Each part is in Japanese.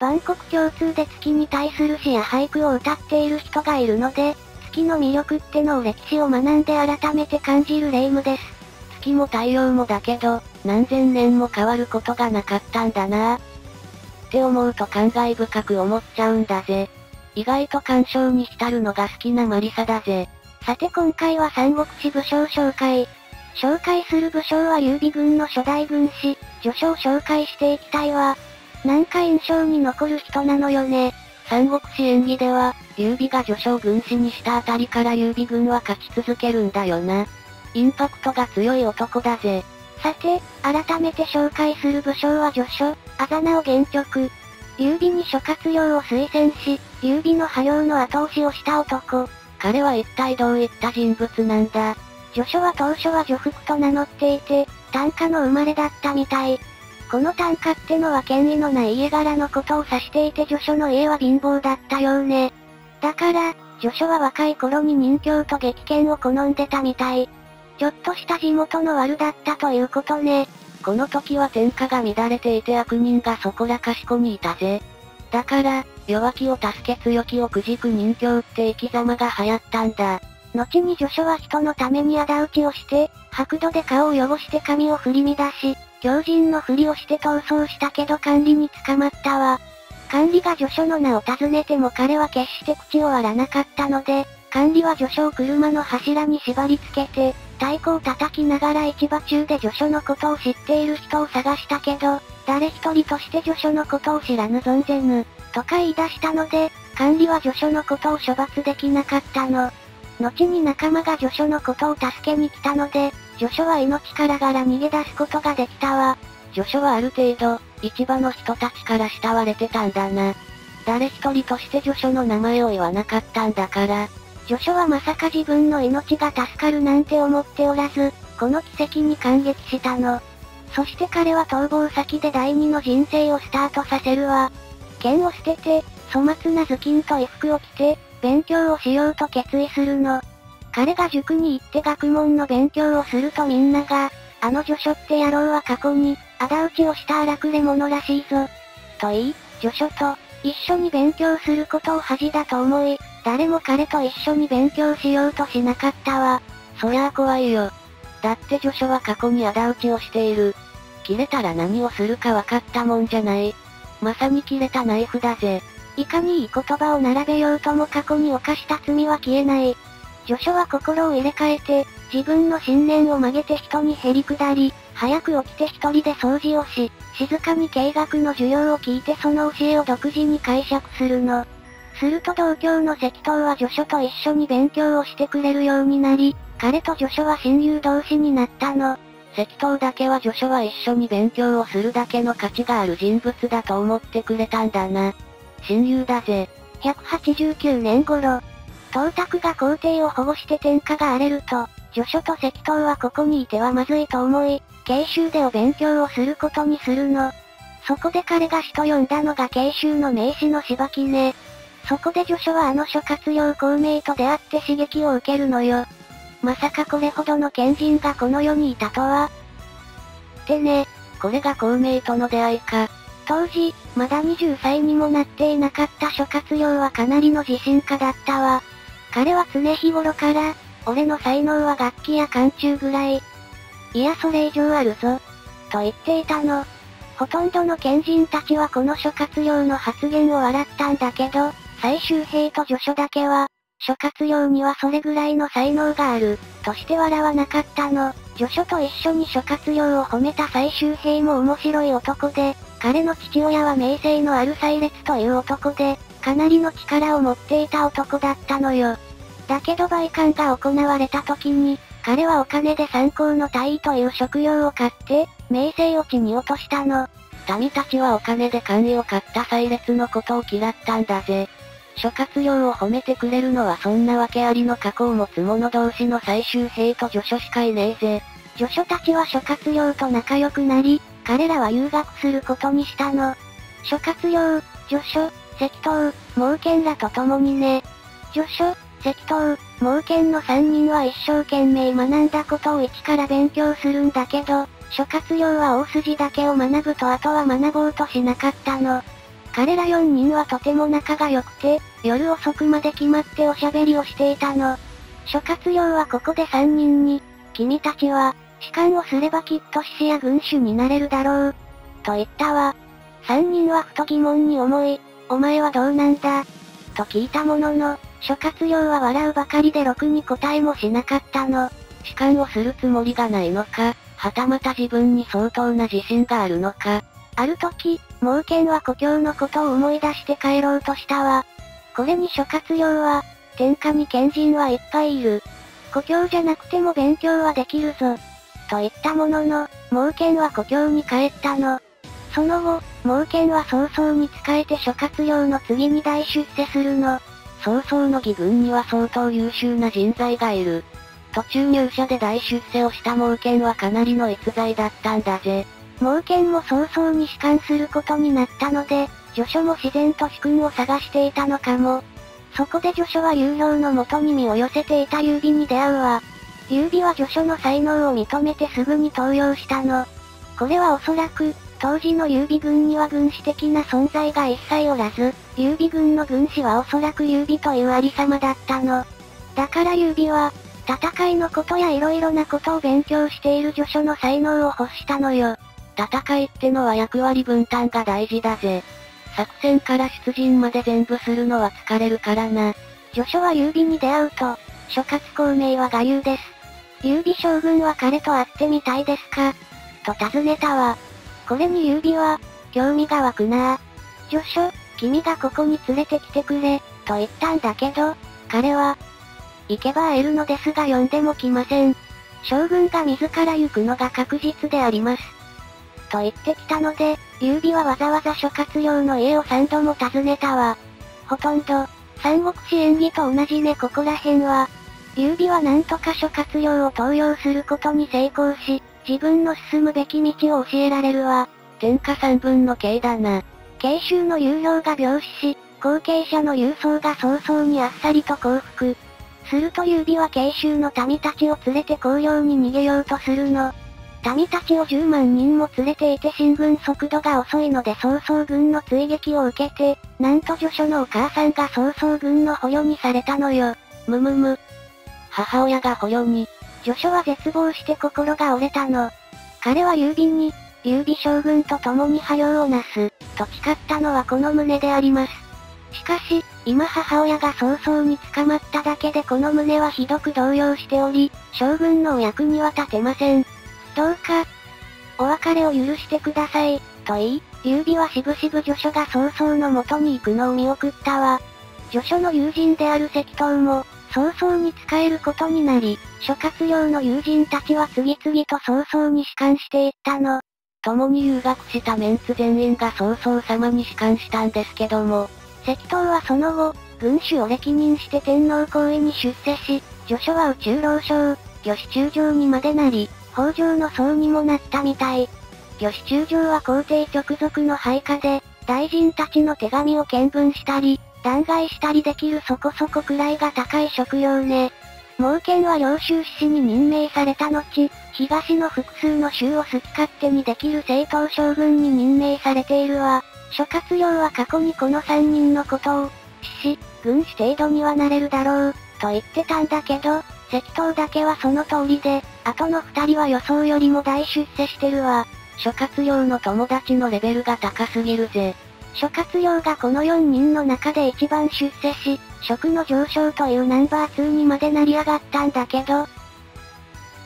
万国共通で月に対する詩や俳句を歌っている人がいるので、月の魅力ってのを歴史を学んで改めて感じる霊夢です。月も太陽もだけど、何千年も変わることがなかったんだなぁって思うと感慨深く思っちゃうんだぜ。意外と干渉に浸るのが好きなマリサだぜ。さて今回は三国志武将紹介。紹介する武将は劉備軍の初代軍師、序書を紹介していきたいわ。なんか印象に残る人なのよね。三国志演義では、劉備が序将軍師にしたあたりから劉備軍は勝ち続けるんだよな。インパクトが強い男だぜ。さて、改めて紹介する武将は序書、あざ名を原曲。劉備に諸葛亮を推薦し、劉備の派領の後押しをした男。彼は一体どういった人物なんだ序書は当初は序福と名乗っていて、短歌の生まれだったみたい。この短歌ってのは権威のない家柄のことを指していて序書の家は貧乏だったようね。だから、序書は若い頃に人形と激剣を好んでたみたい。ちょっとした地元の悪だったということね。この時は天下が乱れていて悪人がそこらかしこにいたぜ。だから、弱気を助け強気をくじく人形って生き様が流行ったんだ。後に助手は人のために仇討ちをして、白土で顔を汚して髪を振り乱し、狂人のふりをして逃走したけど管理に捕まったわ。管理が助手の名を尋ねても彼は決して口を割らなかったので、管理は助手を車の柱に縛り付けて、太鼓を叩きながら市場中で助手のことを知っている人を探したけど、誰一人として助手のことを知らぬ存ぜぬ、とか言い出したので、管理は助手のことを処罰できなかったの。後に仲間が助手のことを助けに来たので、助手は命からがら逃げ出すことができたわ。助手はある程度、市場の人たちから慕われてたんだな。誰一人として助手の名前を言わなかったんだから。助手はまさか自分の命が助かるなんて思っておらず、この奇跡に感激したの。そして彼は逃亡先で第二の人生をスタートさせるわ。剣を捨てて、粗末な頭巾と衣服を着て、勉強をしようと決意するの。彼が塾に行って学問の勉強をするとみんなが、あの助手って野郎は過去に、仇討ちをした荒くれ者らしいぞ。と言い、助手と、一緒に勉強することを恥だと思い、誰も彼と一緒に勉強しようとしなかったわ。そりゃあ怖いよ。だって助手は過去に仇討ちをしている。切れたら何をするか分かったもんじゃない。まさに切れたナイフだぜ。いかにいい言葉を並べようとも過去に犯した罪は消えない。助手は心を入れ替えて、自分の信念を曲げて人に減り下り、早く起きて一人で掃除をし、静かに計画の授業を聞いてその教えを独自に解釈するの。すると同郷の石頭は助手と一緒に勉強をしてくれるようになり、彼と助手は親友同士になったの。石頭だけは助手は一緒に勉強をするだけの価値がある人物だと思ってくれたんだな。親友だぜ。189年頃、東卓が皇帝を保護して天下が荒れると、助手と石頭はここにいてはまずいと思い、慶州でお勉強をすることにするの。そこで彼が死と呼んだのが慶州の名士の芝木ね。そこで助手はあの諸葛亮孔明と出会って刺激を受けるのよ。まさかこれほどの賢人がこの世にいたとは。ってね、これが孔明との出会いか。当時、まだ20歳にもなっていなかった諸葛亮はかなりの自信家だったわ。彼は常日頃から、俺の才能は楽器や漢中ぐらい。いやそれ以上あるぞ。と言っていたの。ほとんどの賢人たちはこの諸葛亮の発言を笑ったんだけど、最終兵と助手だけは、諸葛亮にはそれぐらいの才能がある、として笑わなかったの。助手と一緒に諸葛亮を褒めた最終兵も面白い男で、彼の父親は名声のある祭列という男で、かなりの力を持っていた男だったのよ。だけど売館が行われた時に、彼はお金で参考の大尉という職業を買って、名声を地に落としたの。民たちはお金で官位を買った祭列のことを嫌ったんだぜ。諸葛亮を褒めてくれるのはそんなわけありの過去を持つ者同士の最終兵と助手しかいねえぜ。助手たちは諸葛亮と仲良くなり、彼らは留学することにしたの。諸葛亮、助手、石頭、猛犬らと共にね。助手、石頭、猛犬の3人は一生懸命学んだことを一から勉強するんだけど、諸葛亮は大筋だけを学ぶとあとは学ぼうとしなかったの。彼ら4人はとても仲が良くて、夜遅くまで決まっておしゃべりをしていたの。諸葛亮はここで3人に、君たちは、士官をすればきっと志士や軍主になれるだろう。と言ったわ。3人はふと疑問に思い、お前はどうなんだ？と聞いたものの、諸葛亮は笑うばかりでろくに答えもしなかったの。士官をするつもりがないのか、はたまた自分に相当な自信があるのか。ある時、猛犬は故郷のことを思い出して帰ろうとしたわ。これに諸葛亮は、天下に賢人はいっぱいいる。故郷じゃなくても勉強はできるぞ。と言ったものの、猛犬は故郷に帰ったの。その後、猛犬は早々に仕えて諸葛亮の次に大出世するの。早々の義軍には相当優秀な人材がいる。途中入社で大出世をした猛犬はかなりの逸材だったんだぜ。猛犬も早々に仕官することになったので、助手も自然と主君を探していたのかも。そこで助手は流氷の元に身を寄せていた優美に出会うわ。優美は助手の才能を認めてすぐに登用したの。これはおそらく、当時の優美軍には軍師的な存在が一切おらず、優美軍の軍師はおそらく優美というありさまだったの。だから優美は、戦いのことや色々なことを勉強している助手の才能を欲したのよ。戦いってのは役割分担が大事だぜ。作戦から出陣まで全部するのは疲れるからな。助手は優美に出会うと、諸葛孔明は我流です。優美将軍は彼と会ってみたいですか？と尋ねたわ。これに優美は、興味が湧くな助手、君がここに連れてきてくれ、と言ったんだけど、彼は、行けば会えるのですが呼んでも来ません。将軍が自ら行くのが確実であります。と言ってきたので、劉備はわざわざ諸葛亮の家を3度も訪ねたわ。ほとんど、三国志演技と同じねここら辺は、劉備はなんとか諸葛亮を登用することに成功し、自分の進むべき道を教えられるわ。天下三分の計だな。慶州の有料が病死し、後継者の郵送が早々にあっさりと降伏。すると劉備は慶州の民たちを連れて紅葉に逃げようとするの。民たちを10万人も連れていて進軍速度が遅いので早々軍の追撃を受けて、なんと助手のお母さんが早々軍の捕虜にされたのよ。むむむ。母親が捕虜に。助手は絶望して心が折れたの。彼は郵便に、劉備将軍と共に波領をなす、と誓ったのはこの胸であります。しかし、今母親が早々に捕まっただけでこの胸はひどく動揺しており、将軍のお役には立てません。どうか、お別れを許してください、と言い、劉備はしぶしぶ助手が早々の元に行くのを見送ったわ。助手の友人である石頭も、早々に使えることになり、諸葛亮の友人たちは次々と早々に仕官していったの。共に留学したメンツ全員が早々様に仕官したんですけども、石頭はその後、軍主を歴任して天皇皇位に出世し、助手は宇宙老将、御子中将にまでなり、北条の層にもなったみたい。御子中将は皇帝直属の配下で、大臣たちの手紙を見聞したり、弾劾したりできるそこそこ位が高い職業ね。猛犬は領州志士に任命された後、東の複数の州を好き勝手にできる正当将軍に任命されているわ。諸葛亮は過去にこの3人のことを、志士、軍師程度にはなれるだろう、と言ってたんだけど、石頭だけはその通りで、後の二人は予想よりも大出世してるわ。諸葛亮の友達のレベルが高すぎるぜ。諸葛亮がこの4人の中で一番出世し、職の上昇というナンバー2にまで成り上がったんだけど、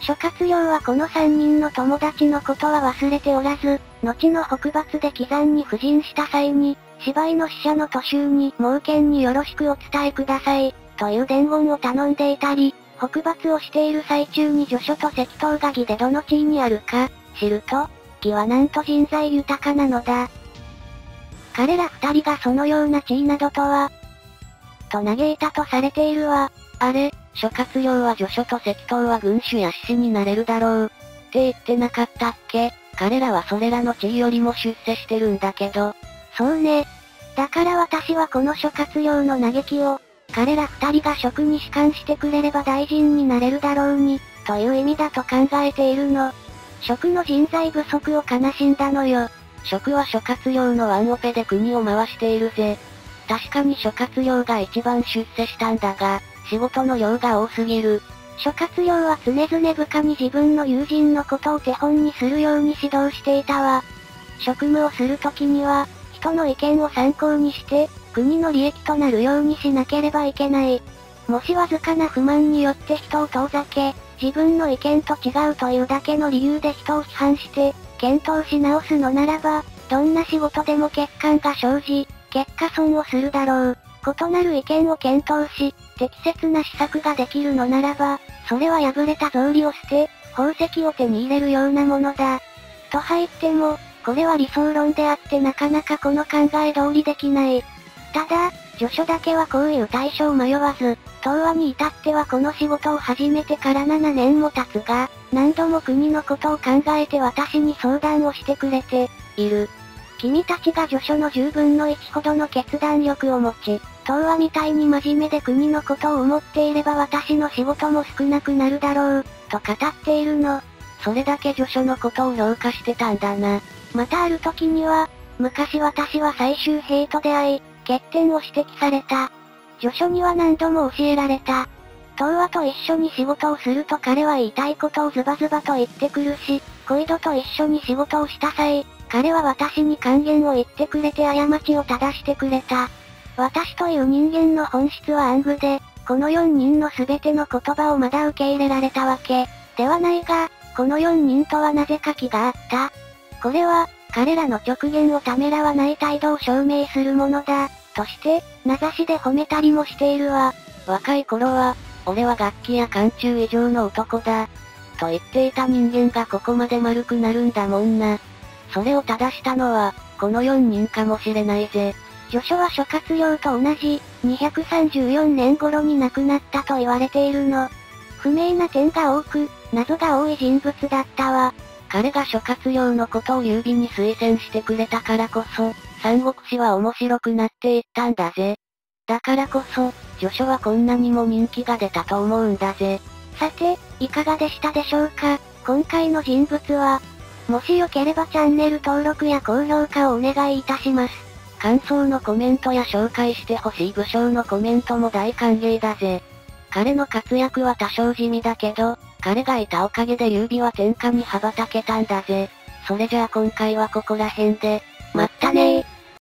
諸葛亮はこの3人の友達のことは忘れておらず、後の北伐で帰山に赴陣した際に、芝居の使者の途中に猛犬によろしくお伝えください、という伝言を頼んでいたり、北伐をしている最中に助手と石頭が義でどの地位にあるか、知ると、義はなんと人材豊かなのだ。彼ら二人がそのような地位などとは、と嘆いたとされているわ。あれ、諸葛亮は助手と石頭は軍主や志士になれるだろう。って言ってなかったっけ？彼らはそれらの地位よりも出世してるんだけど。そうね。だから私はこの諸葛亮の嘆きを、彼ら二人が職に仕官してくれれば大臣になれるだろうに、という意味だと考えているの。職の人材不足を悲しんだのよ。職は諸葛亮のワンオペで国を回しているぜ。確かに諸葛亮が一番出世したんだが、仕事の量が多すぎる。諸葛亮は常々部下に自分の友人のことを手本にするように指導していたわ。職務をするときには、人の意見を参考にして、国の利益となるようにしなければいけない。もしわずかな不満によって人を遠ざけ、自分の意見と違うというだけの理由で人を批判して、検討し直すのならば、どんな仕事でも欠陥が生じ、結果損をするだろう。異なる意見を検討し、適切な施策ができるのならば、それは破れた草履を捨て、宝石を手に入れるようなものだ。と入っても、これは理想論であってなかなかこの考え通りできない。ただ、助手だけはこういう対象迷わず、東和に至ってはこの仕事を始めてから7年も経つが、何度も国のことを考えて私に相談をしてくれて、いる。君たちが助手の10分の1ほどの決断力を持ち、東和みたいに真面目で国のことを思っていれば私の仕事も少なくなるだろう、と語っているの。それだけ助手のことを評価してたんだな。またある時には、昔私は最終兵と出会い、欠点を指摘された。助手には何度も教えられた。東和と一緒に仕事をすると彼は言いたいことをズバズバと言ってくるし、小井戸と一緒に仕事をした際、彼は私に還元を言ってくれて過ちを正してくれた。私という人間の本質は暗愚で、この4人の全ての言葉をまだ受け入れられたわけ、ではないが、この4人とはなぜか気があった。これは、彼らの直言をためらわない態度を証明するものだ。として、名指しで褒めたりもしているわ。若い頃は、俺は楽器や漢中以上の男だ。と言っていた人間がここまで丸くなるんだもんな。それを正したのは、この4人かもしれないぜ。序書は諸葛亮と同じ、234年頃に亡くなったと言われているの。不明な点が多く、謎が多い人物だったわ。彼が諸葛亮のことを劉備に推薦してくれたからこそ、三国志は面白くなっていったんだぜ。だからこそ、序書はこんなにも人気が出たと思うんだぜ。さて、いかがでしたでしょうか？今回の人物は、もしよければチャンネル登録や高評価をお願いいたします。感想のコメントや紹介してほしい武将のコメントも大歓迎だぜ。彼の活躍は多少地味だけど、彼がいたおかげで劉備は天下に羽ばたけたんだぜ。それじゃあ今回はここら辺で、まったねー。